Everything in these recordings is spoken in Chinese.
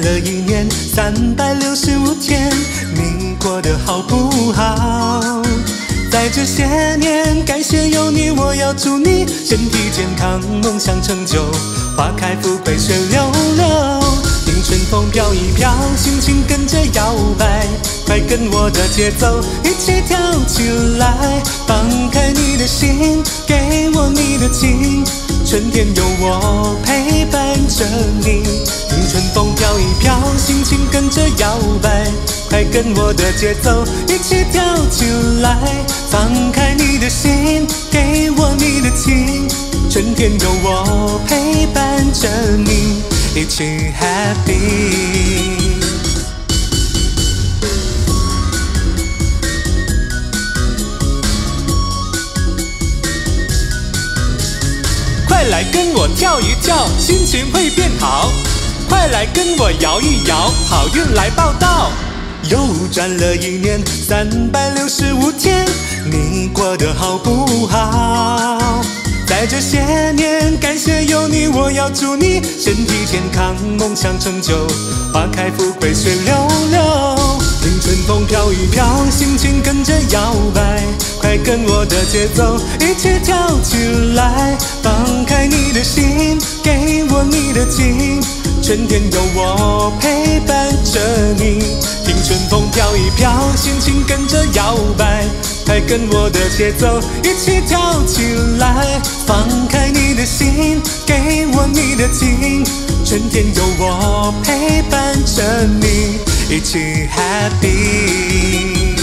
了一年，三百六十五天，你过得好不好？在这些年，感谢有你，我要祝你身体健康，梦想成就，花开富贵水流流。迎春风飘一飘，心情跟着摇摆，快跟我的节奏一起跳起来，放开你的心，给我你的情，春天有我陪伴着你。跟着摇摆，快跟我的节奏一起跳起来，放开你的心，给我你的情，春天有我陪伴着你，一起 happy。快来跟我跳一跳，心情会变好。快来跟我摇一摇，好运来报道。又转了一年，三百六十五天，你过得好不好？在这些年，感谢有你，我要祝你身体健康，梦想成就，花开富贵水流流。迎春风飘一飘，心情跟着摇摆，快跟我的节奏一起跳起来，放开你的心，给我你的情。春天有我陪伴着你，听春风飘一飘，心情跟着摇摆，快跟我的节奏一起跳起来，放开你的心，给我你的情，春天有我陪伴着你，一起 happy。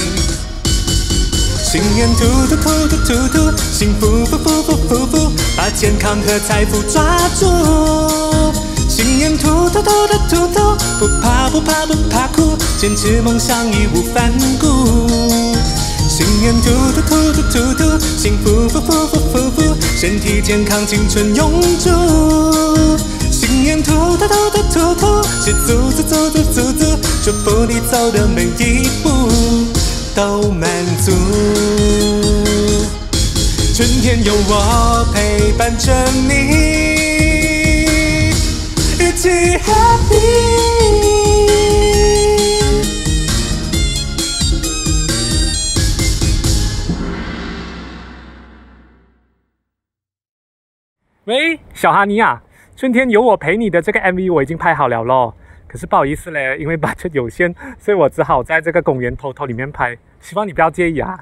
新年兔兔兔兔兔兔，幸福福福福福福，把健康和财富抓住。新年兔兔兔兔兔兔，不怕不怕不怕苦，坚持梦想义无反顾。新年兔兔兔兔兔兔，幸福福福福福福，身体健康，青春永驻。新年兔兔兔兔兔兔，是足足足足足足，祝福你走的每一步都满足。春天有我陪伴着你。喂，小哈尼啊，春天有我陪你的这个 MV 我已经拍好了咯。可是不好意思嘞，因为 budget 有限，所以我只好在这个公园偷偷里面拍，希望你不要介意啊。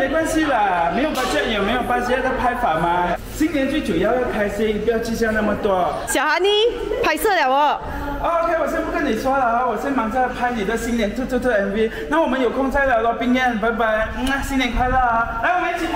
没关系啦，没有 budget 也没有发现的拍法吗？新年最主要要开心，不要计较那么多。小哈尼拍摄了哦。OK，我先不跟你说了啊，我先忙着拍你的新年兔兔兔 MV，那我们有空再聊咯，冰燕，拜拜，嗯啊，新年快乐啊！来，我们一起